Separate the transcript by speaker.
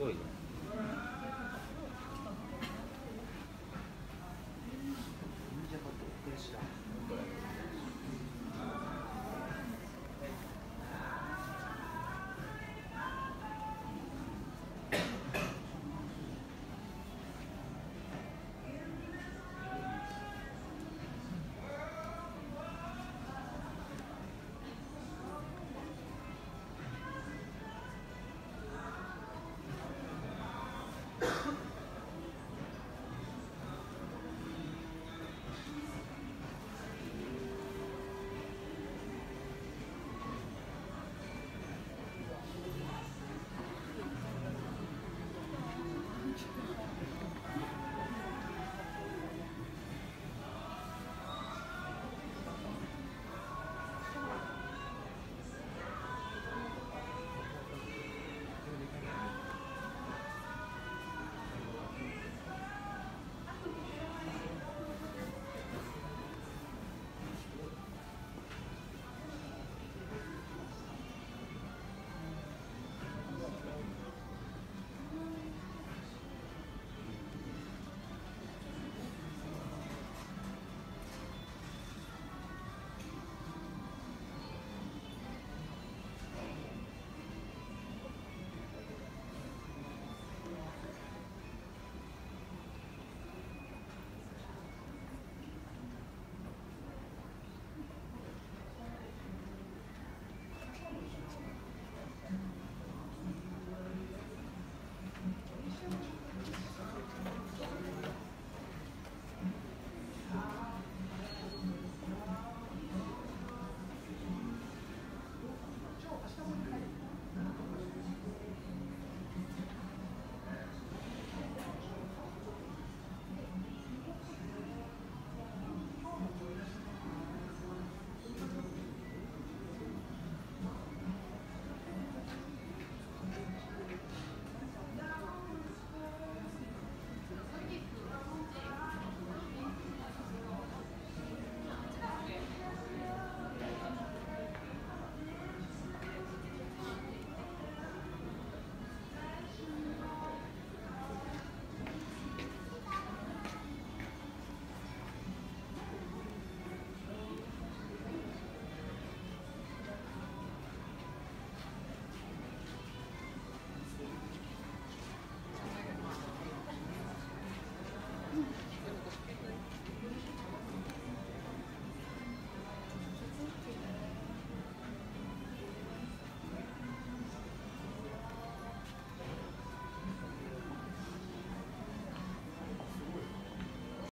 Speaker 1: ごいね。